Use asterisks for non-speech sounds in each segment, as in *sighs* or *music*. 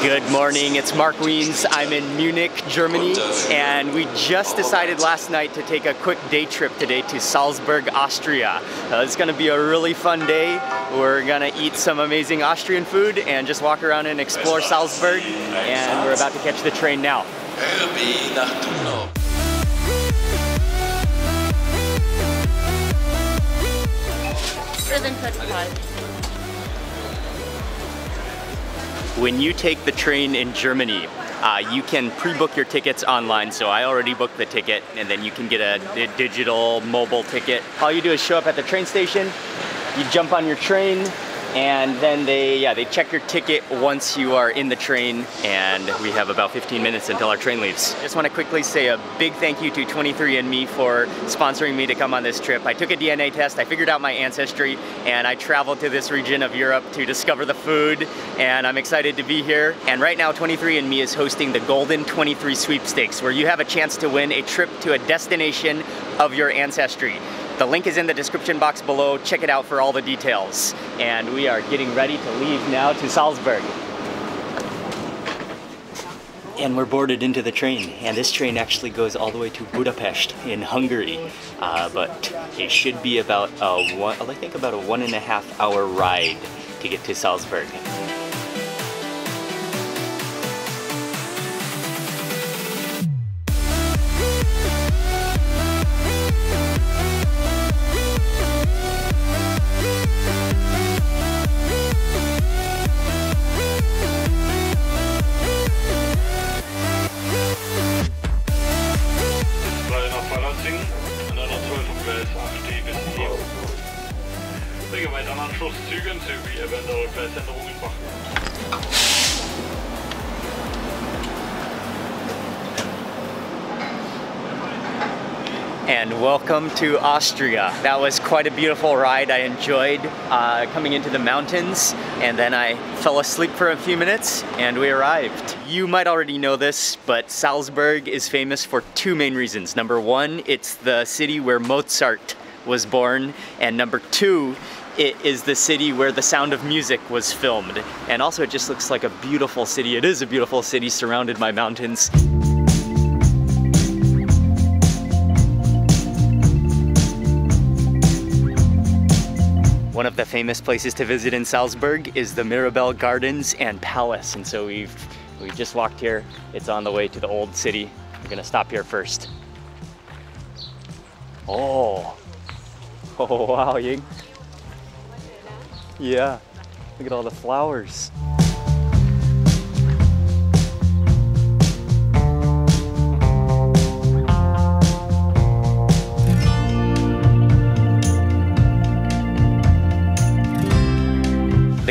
Good morning, it's Mark Wiens. I'm in Munich, Germany, and we just decided last night to take a quick day trip today to Salzburg, Austria. Uh, it's gonna be a really fun day. We're gonna eat some amazing Austrian food and just walk around and explore Salzburg, and we're about to catch the train now. When you take the train in Germany, uh, you can pre-book your tickets online. So I already booked the ticket and then you can get a digital mobile ticket. All you do is show up at the train station, you jump on your train, and then they yeah they check your ticket once you are in the train and we have about 15 minutes until our train leaves. I just want to quickly say a big thank you to 23andMe for sponsoring me to come on this trip. I took a DNA test, I figured out my ancestry and I traveled to this region of Europe to discover the food and I'm excited to be here. And right now 23andMe is hosting the Golden 23 Sweepstakes where you have a chance to win a trip to a destination of your ancestry. The link is in the description box below. Check it out for all the details. And we are getting ready to leave now to Salzburg. And we're boarded into the train. And this train actually goes all the way to Budapest in Hungary. Uh, but it should be about a one, I think about a one and a half hour ride to get to Salzburg. And welcome to Austria. That was quite a beautiful ride. I enjoyed uh, coming into the mountains and then I fell asleep for a few minutes and we arrived. You might already know this, but Salzburg is famous for two main reasons. Number one, it's the city where Mozart was born and number two, it is the city where The Sound of Music was filmed. And also it just looks like a beautiful city. It is a beautiful city surrounded by mountains. One of the famous places to visit in Salzburg is the Mirabell Gardens and Palace. And so we've, we just walked here. It's on the way to the old city. We're gonna stop here first. Oh, *laughs* oh wow, Ying. Yeah, look at all the flowers.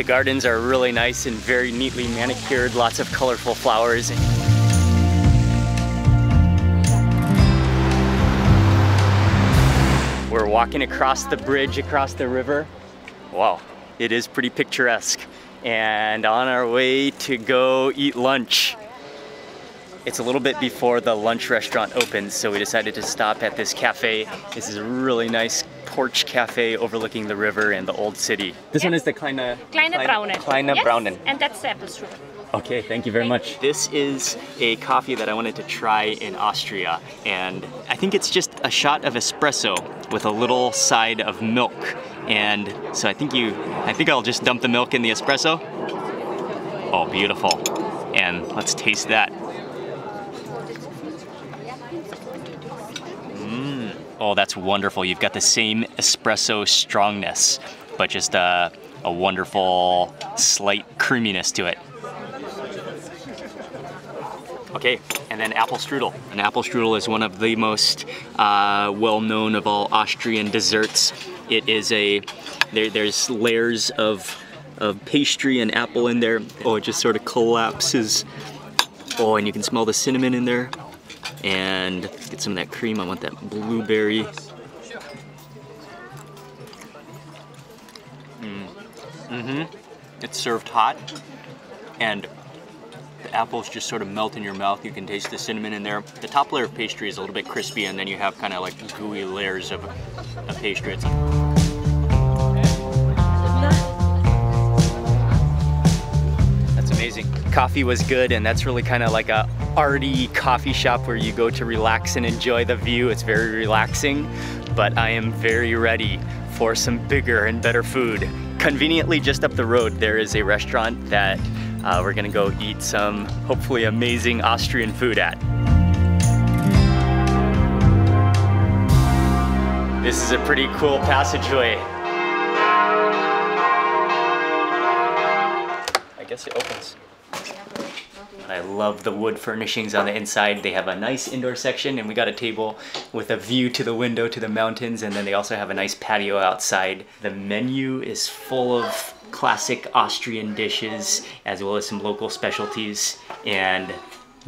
Gardens are really nice and very neatly manicured, lots of colorful flowers. We're walking across the bridge, across the river. Wow, it is pretty picturesque. And on our way to go eat lunch. It's a little bit before the lunch restaurant opens, so we decided to stop at this cafe. This is a really nice porch cafe overlooking the river and the old city. This one is the Kleine, Kleine, Kleine Braunen. Kleine yes, Braunen. And that's the apple strudel. Okay, thank you very much. This is a coffee that I wanted to try in Austria, and I think it's just a shot of espresso with a little side of milk. And so I think you, I think I'll just dump the milk in the espresso. Oh, beautiful. And let's taste that. Oh, that's wonderful. You've got the same espresso strongness, but just a, a wonderful slight creaminess to it. Okay, and then apple strudel. An apple strudel is one of the most uh, well-known of all Austrian desserts. It is a, there, there's layers of, of pastry and apple in there. Oh, it just sort of collapses. Oh, and you can smell the cinnamon in there. And get some of that cream. I want that blueberry. Mm. Mm-hmm. It's served hot. And the apples just sort of melt in your mouth. You can taste the cinnamon in there. The top layer of pastry is a little bit crispy and then you have kind of like gooey layers of, of pastry. It's That's amazing. Coffee was good and that's really kind of like a arty coffee shop where you go to relax and enjoy the view. It's very relaxing, but I am very ready for some bigger and better food. Conveniently just up the road, there is a restaurant that uh, we're gonna go eat some hopefully amazing Austrian food at. This is a pretty cool passageway. I guess it opens. I love the wood furnishings on the inside. They have a nice indoor section and we got a table with a view to the window to the mountains and then they also have a nice patio outside. The menu is full of classic Austrian dishes as well as some local specialties and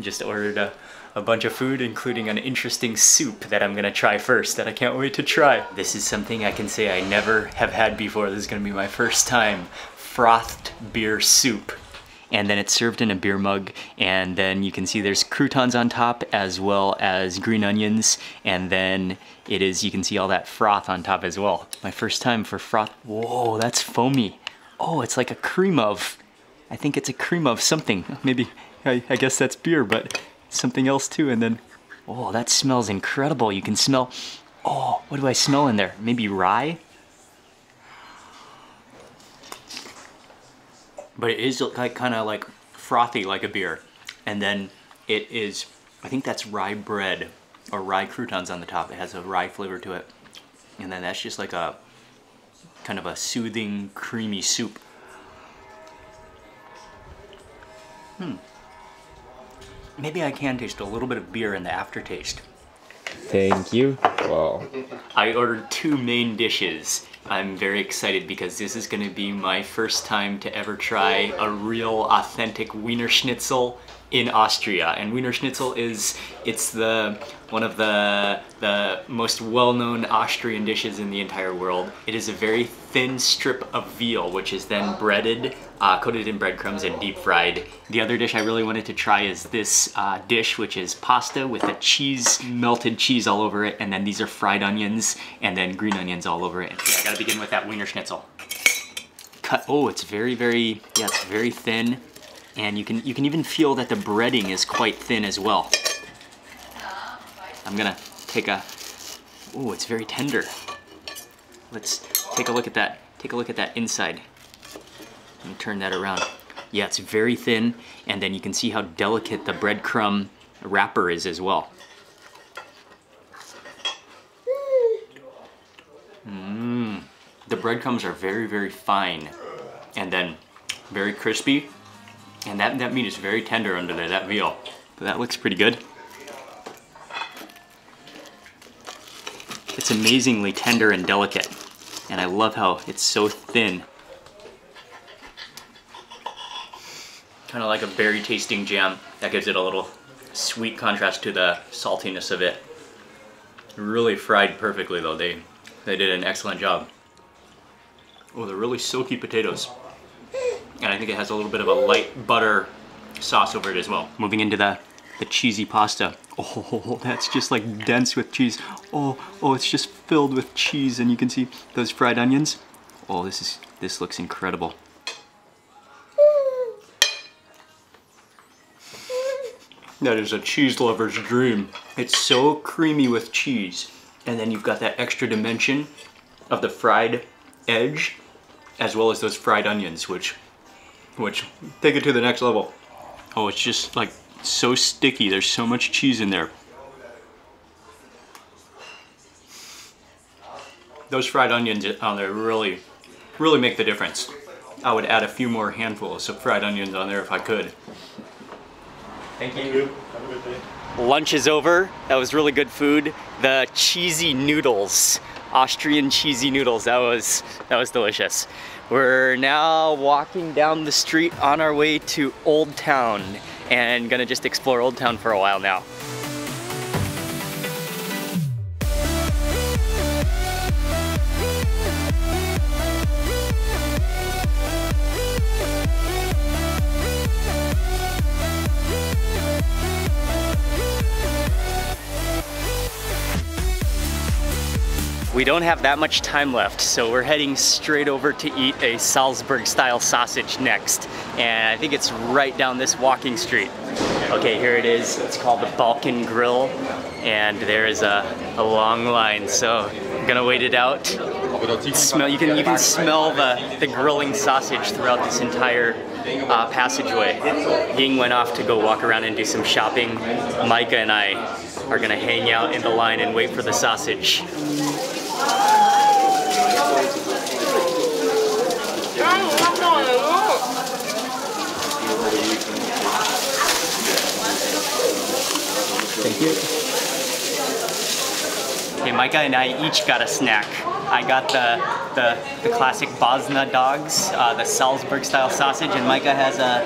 just ordered a, a bunch of food including an interesting soup that I'm gonna try first that I can't wait to try. This is something I can say I never have had before. This is gonna be my first time. Frothed beer soup and then it's served in a beer mug. And then you can see there's croutons on top as well as green onions. And then it is you can see all that froth on top as well. My first time for froth. Whoa that's foamy. Oh it's like a cream of I think it's a cream of something. Maybe I, I guess that's beer but something else too. And then oh that smells incredible. You can smell oh what do I smell in there? Maybe rye but it is like kind of like frothy like a beer. And then it is, I think that's rye bread or rye croutons on the top. It has a rye flavor to it. And then that's just like a kind of a soothing, creamy soup. Hmm. Maybe I can taste a little bit of beer in the aftertaste. Thank you. Wow. I ordered two main dishes I'm very excited because this is going to be my first time to ever try a real authentic Wiener Schnitzel in Austria. And Wiener Schnitzel is, it's the one of the, the most well-known Austrian dishes in the entire world. It is a very thin strip of veal, which is then breaded, uh, coated in breadcrumbs and deep fried. The other dish I really wanted to try is this uh, dish, which is pasta with a cheese, melted cheese all over it, and then these are fried onions, and then green onions all over it. I gotta begin with that Wiener Schnitzel. Cut, oh, it's very, very, yeah, it's very thin and you can you can even feel that the breading is quite thin as well. I'm gonna take a, oh, it's very tender. Let's take a look at that. Take a look at that inside. Let me turn that around. Yeah, it's very thin, and then you can see how delicate the breadcrumb wrapper is as well. Mmm. The breadcrumbs are very, very fine, and then very crispy, and that, that meat is very tender under there, that veal. But that looks pretty good. It's amazingly tender and delicate. And I love how it's so thin. Kind of like a berry tasting jam. That gives it a little sweet contrast to the saltiness of it. Really fried perfectly though. They, they did an excellent job. Oh, they're really silky potatoes and I think it has a little bit of a light butter sauce over it as well. Moving into the, the cheesy pasta. Oh, *laughs* that's just like dense with cheese. Oh, oh, it's just filled with cheese and you can see those fried onions. Oh, this is this looks incredible. That is a cheese lover's dream. It's so creamy with cheese. And then you've got that extra dimension of the fried edge as well as those fried onions, which which take it to the next level. Oh, it's just like so sticky. There's so much cheese in there. Those fried onions uh, on there really, really make the difference. I would add a few more handfuls of fried onions on there if I could. Thank you. Thank you. Have a good day. Lunch is over. That was really good food. The cheesy noodles, Austrian cheesy noodles, that was, that was delicious. We're now walking down the street on our way to Old Town and gonna just explore Old Town for a while now. We don't have that much time left, so we're heading straight over to eat a Salzburg style sausage next. And I think it's right down this walking street. Okay, here it is. It's called the Balkan Grill, and there is a, a long line, so I'm gonna wait it out. Smell, you can you can smell the, the grilling sausage throughout this entire uh, passageway. Ying went off to go walk around and do some shopping. Micah and I are gonna hang out in the line and wait for the sausage. Micah and I each got a snack. I got the the, the classic Bosna dogs, uh, the Salzburg style sausage, and Micah has a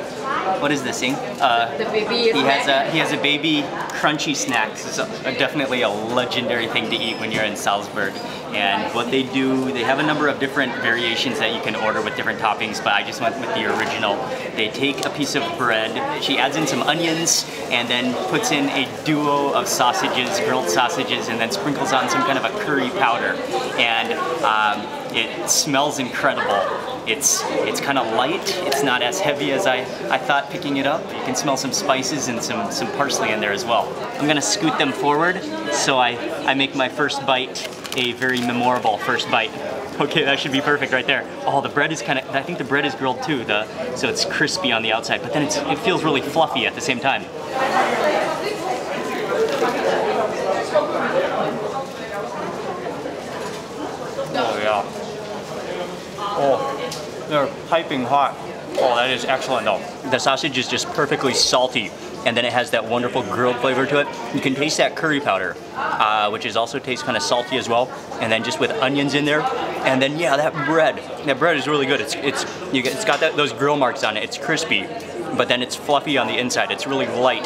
what is this thing? Uh, The baby he has a he has a baby crunchy snacks is definitely a legendary thing to eat when you're in Salzburg. And what they do, they have a number of different variations that you can order with different toppings, but I just went with the original. They take a piece of bread, she adds in some onions, and then puts in a duo of sausages, grilled sausages, and then sprinkles on some kind of a curry powder. And um, it smells incredible. It's it's kind of light. It's not as heavy as I, I thought picking it up. You can smell some spices and some, some parsley in there as well. I'm gonna scoot them forward so I, I make my first bite a very memorable first bite. Okay, that should be perfect right there. Oh, the bread is kind of, I think the bread is grilled too, the, so it's crispy on the outside, but then it's, it feels really fluffy at the same time. Oh yeah. Oh, they're piping hot. Oh, that is excellent though. The sausage is just perfectly salty, and then it has that wonderful grilled flavor to it. You can taste that curry powder, uh, which is also tastes kind of salty as well, and then just with onions in there, and then yeah, that bread. That bread is really good. It's it's you get, it's got that, those grill marks on it. It's crispy, but then it's fluffy on the inside. It's really light.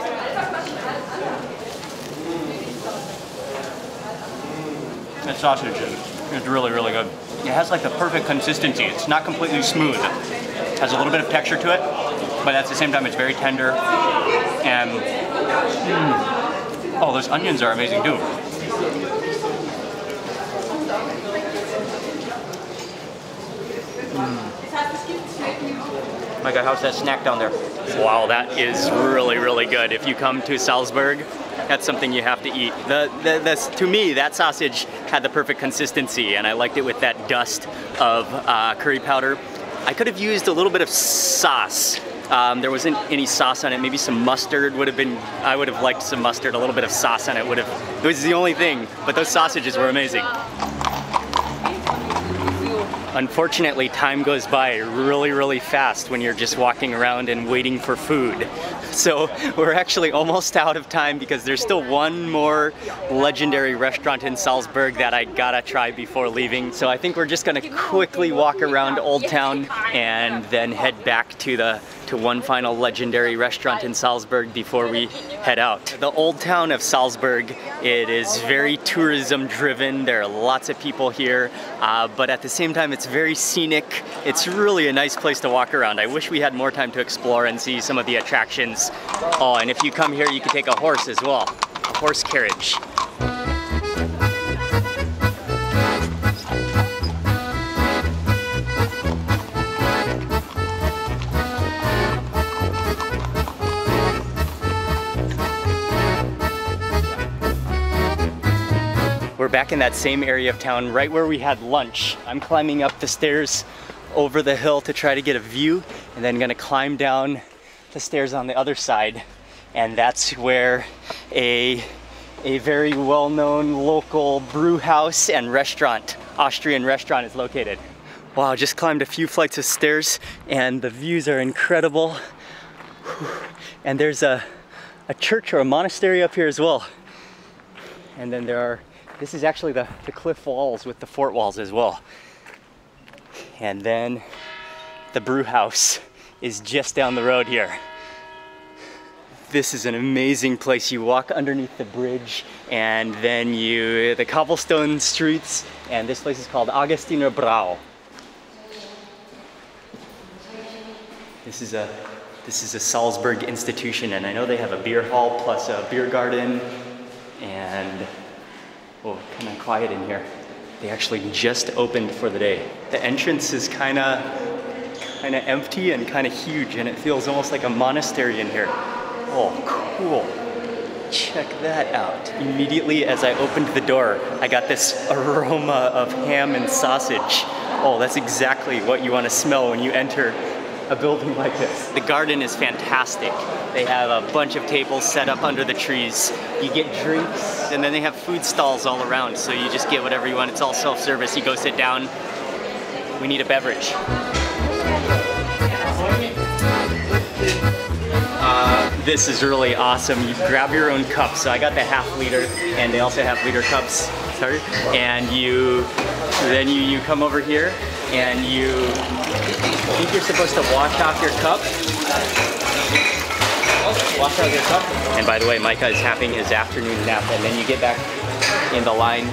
That sausage is, is really, really good. It has like the perfect consistency. It's not completely smooth. It has a little bit of texture to it, but at the same time it's very tender. And mm, oh, those onions are amazing too. Mm. My God, how's that snack down there? Wow, that is really, really good. If you come to Salzburg, that's something you have to eat. The, the, to me, that sausage had the perfect consistency, and I liked it with that dust of uh, curry powder. I could have used a little bit of sauce. Um, there wasn't any sauce on it. Maybe some mustard would have been. I would have liked some mustard. A little bit of sauce on it would have. It was the only thing. But those sausages were amazing. Unfortunately, time goes by really, really fast when you're just walking around and waiting for food. *laughs* So we're actually almost out of time because there's still one more legendary restaurant in Salzburg that I gotta try before leaving. So I think we're just gonna quickly walk around Old Town and then head back to the to one final legendary restaurant in Salzburg before we head out. The Old Town of Salzburg, it is very tourism driven. There are lots of people here, uh, but at the same time it's very scenic. It's really a nice place to walk around. I wish we had more time to explore and see some of the attractions. Oh, and if you come here, you can take a horse as well, a horse carriage. We're back in that same area of town, right where we had lunch. I'm climbing up the stairs over the hill to try to get a view, and then gonna climb down the stairs on the other side. And that's where a, a very well-known local brew house and restaurant, Austrian restaurant is located. Wow, just climbed a few flights of stairs and the views are incredible. *sighs* And there's a, a church or a monastery up here as well. And then there are this is actually the, the cliff walls with the fort walls as well. And then the brew house is just down the road here. This is an amazing place. You walk underneath the bridge and then you, the cobblestone streets, and this place is called Augustiner Brau. This is a this is a Salzburg institution, and I know they have a beer hall plus a beer garden, and Oh, kind of quiet in here. They actually just opened for the day. The entrance is kind of kind of empty and kind of huge and it feels almost like a monastery in here. Oh, cool. Check that out. Immediately as I opened the door, I got this aroma of ham and sausage. Oh, that's exactly what you want to smell when you enter a building like this. The garden is fantastic. They have a bunch of tables set up under the trees. You get drinks, and then they have food stalls all around, so you just get whatever you want. It's all self-service. You go sit down. We need a beverage. Uh, this is really awesome. You grab your own cup. So I got the half liter, and they also have liter cups. Sorry. And you, then you you come over here, and you think you're supposed to wash off your cup. Wash off your cup. And by the way, Micah is having his afternoon nap, and then you get back in the line.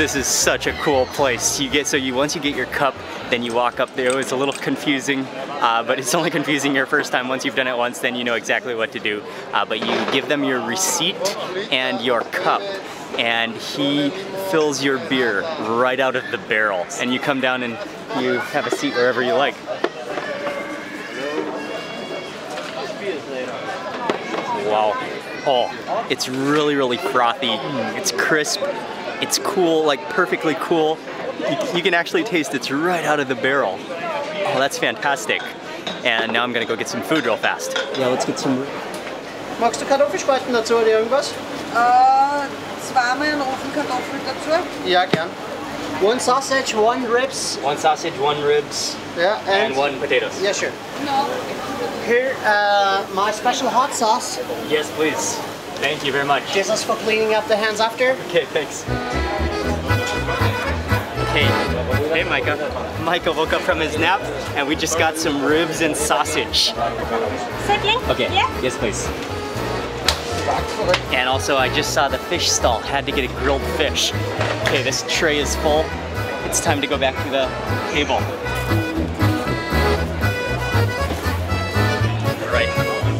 This is such a cool place. You get so you once you get your cup, then you walk up there. It's a little confusing, uh, but it's *laughs* only confusing your first time. Once you've done it once, then you know exactly what to do. Uh, but you give them your receipt and your cup, and he fills your beer right out of the barrel. And you come down and you have a seat wherever you like. Wow. Oh, it's really, really frothy. It's crisp. It's cool, like perfectly cool. You, you, can actually taste it's right out of the barrel. Oh, that's fantastic. And now I'm gonna go get some food real fast. Yeah, let's get some. Magst du Kartoffelspalten dazu oder irgendwas? Äh, zweimal einen Ofenkartoffel dazu. Ja, gern. One sausage, one ribs. One sausage, one ribs, Yeah, and one potatoes. Yeah, sure. No. Here, uh, my special hot sauce. Yes, please. Thank you very much. This is for cleaning up the hands after. Okay, thanks. Hey, hey Micah. Micah woke up from his nap and we just got some ribs and sausage. Second? Okay, Yeah. yes please. And also I just saw the fish stall, had to get a grilled fish. Okay, this tray is full. It's time to go back to the table. All right,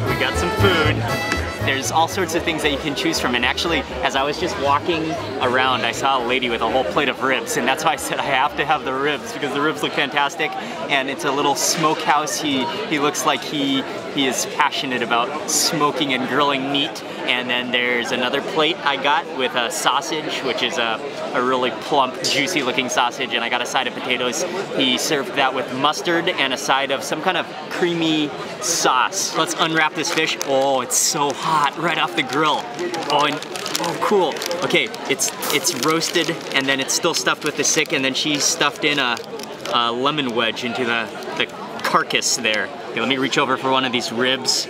we got some food. There's all sorts of things that you can choose from. And actually, as I was just walking around, I saw a lady with a whole plate of ribs. And that's why I said I have to have the ribs because the ribs look fantastic. And it's a little smokehouse. He, he looks like he, he is passionate about smoking and grilling meat. And then there's another plate I got with a sausage, which is a, a really plump, juicy looking sausage. And I got a side of potatoes. He served that with mustard and a side of some kind of creamy sauce. Let's unwrap this fish. Oh, it's so hot right off the grill. Oh, and oh, cool. Okay, it's it's roasted and then it's still stuffed with the sick, and then she stuffed in a, a lemon wedge into the the carcass there. Okay, let me reach over for one of these ribs.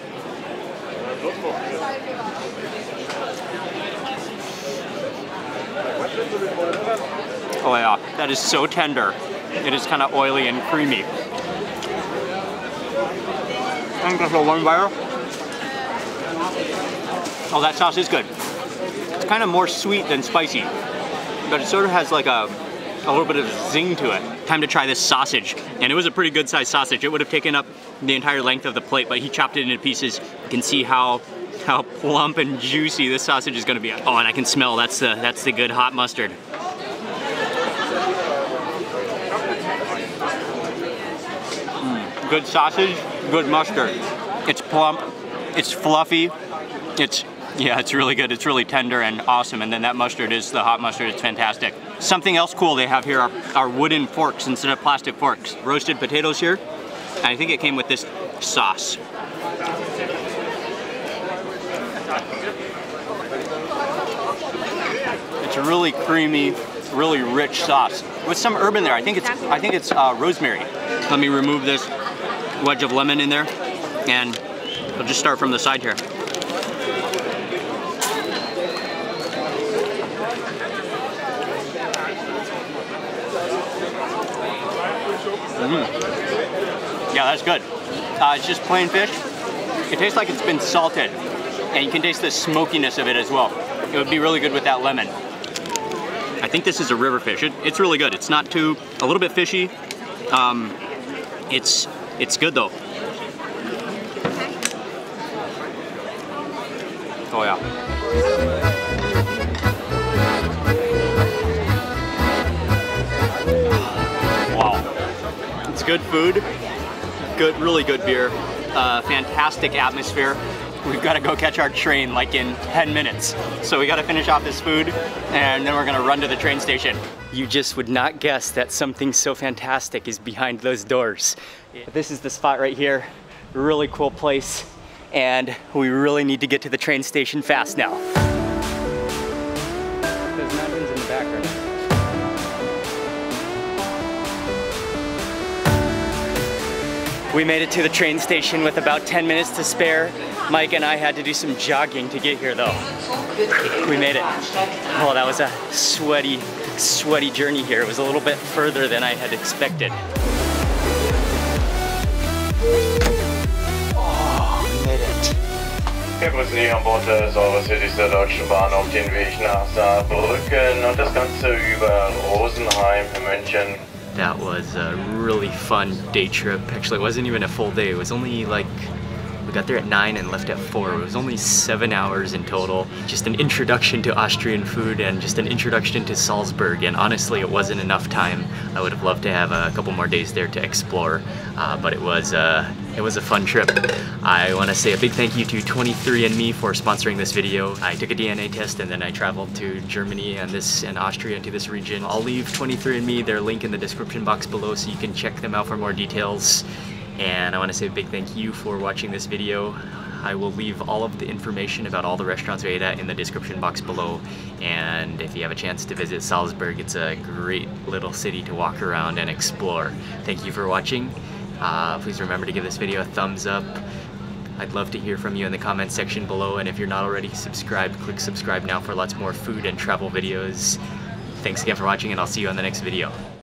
Oh yeah, that is so tender. It is kind of oily and creamy. And just a one bite. Oh, that sauce is good. It's kind of more sweet than spicy, but it sort of has like a, a little bit of zing to it. Time to try this sausage. And it was a pretty good sized sausage. It would have taken up the entire length of the plate, but he chopped it into pieces. You can see how how plump and juicy this sausage is gonna be. Oh, and I can smell, that's the, that's the good hot mustard. Mm, good sausage, good mustard. It's plump, it's fluffy, it's, yeah, it's really good. It's really tender and awesome. And then that mustard is the hot mustard, it's fantastic. Something else cool they have here are, are wooden forks instead of plastic forks. Roasted potatoes here, and I think it came with this sauce. It's a really creamy, really rich sauce with some herb in there. I think it's I think it's uh, rosemary. Let me remove this wedge of lemon in there, and I'll just start from the side here. Mm. Yeah, that's good. Uh, it's just plain fish. It tastes like it's been salted, and you can taste the smokiness of it as well. It would be really good with that lemon. I think this is a river fish. It, it's really good. It's not too, a little bit fishy. Um, it's, it's good though. Oh yeah. Good food, good, really good beer, uh, fantastic atmosphere. We've got to go catch our train like in 10 minutes. So we got to finish off this food and then we're going to run to the train station. You just would not guess that something so fantastic is behind those doors. But this is the spot right here. Really cool place. And we really need to get to the train station fast now. We made it to the train station with about 10 minutes to spare. Mike and I had to do some jogging to get here though. We made it. Oh, that was a sweaty, sweaty journey here. It was a little bit further than I had expected. Des Eurocities der Deutschen Bahn auf den Weg nach Saarbrücken und das Ganze über Rosenheim, München. That was a really fun day trip. Actually, it wasn't even a full day. It was only like we got there at 9 and left at 4. It was only 7 hours in total. Just an introduction to Austrian food and just an introduction to Salzburg. And honestly, it wasn't enough time. I would have loved to have a couple more days there to explore. Uh, but it was, uh, it was a fun trip. I want to say a big thank you to 23andMe for sponsoring this video. I took a DNA test and then I traveled to Germany and this and Austria to this region. I'll leave 23andMe their link in the description box below so you can check them out for more details. And I want to say a big thank you for watching this video. I will leave all of the information about all the restaurants we ate at in the description box below. And if you have a chance to visit Salzburg, it's a great little city to walk around and explore. Thank you for watching. Uh, please remember to give this video a thumbs up. I'd love to hear from you in the comments section below. And if you're not already subscribed, click subscribe now for lots more food and travel videos. Thanks again for watching and I'll see you on the next video.